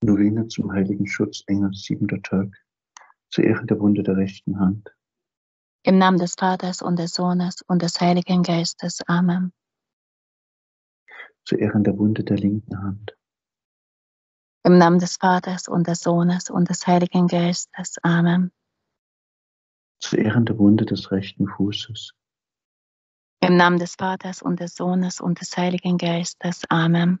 Novene zum heiligen Schutzengel, siebenter Tag, zu Ehren der Wunde der rechten Hand. Im Namen des Vaters und des Sohnes und des Heiligen Geistes. Amen. Zu Ehren der Wunde der linken Hand. Im Namen des Vaters und des Sohnes und des Heiligen Geistes. Amen. Zu Ehren der Wunde des rechten Fußes. Im Namen des Vaters und des Sohnes und des Heiligen Geistes. Amen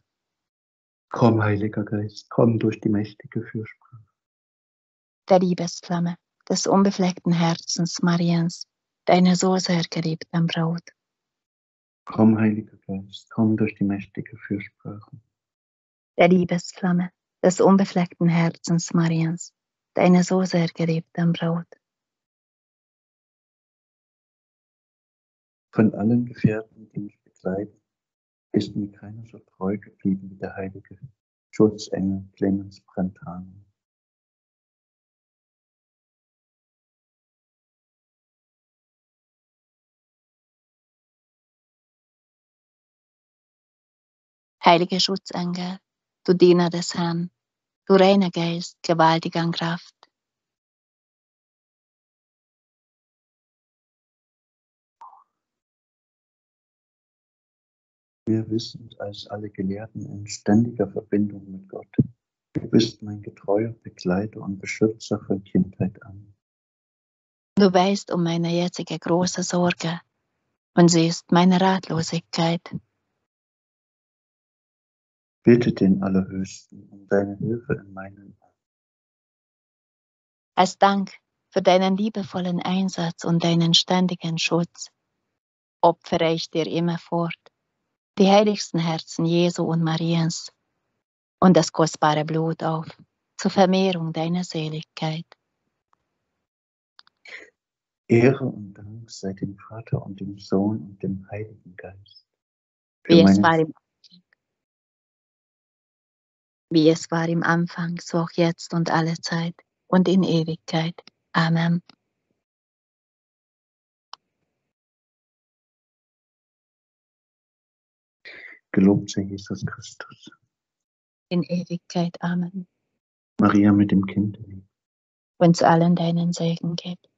Komm, Heiliger Geist, komm durch die mächtige Fürsprache. Der Liebesflamme des unbefleckten Herzens Mariens, deiner so sehr geliebten Braut. Komm, Heiliger Geist, komm durch die mächtige Fürsprache. Der Liebesflamme des unbefleckten Herzens Mariens, deiner so sehr geliebten Braut. Von allen Gefährten, die mich begleiten, ist mir keiner so treu geblieben wie der heilige Schutzengel Clemens Brentano. Heilige Schutzengel, du Diener des Herrn, du reiner Geist, gewaltig an Kraft, Wir wissend als alle Gelehrten in ständiger Verbindung mit Gott. Du bist mein getreuer Begleiter und Beschützer von Kindheit an. Du weißt um meine jetzige große Sorge und siehst meine Ratlosigkeit. Bitte den Allerhöchsten um deine Hilfe in meinen Als Dank für deinen liebevollen Einsatz und deinen ständigen Schutz opfere ich dir immerfort die heiligsten Herzen Jesu und Mariens und das kostbare Blut auf zur Vermehrung deiner Seligkeit. Ehre und Dank sei dem Vater und dem Sohn und dem Heiligen Geist. Wie es, war im, wie es war im Anfang, so auch jetzt und alle Zeit und in Ewigkeit. Amen. Gelobt sei Jesus Christus. In Ewigkeit. Amen. Maria mit dem Kind. Uns allen deinen Segen gibt.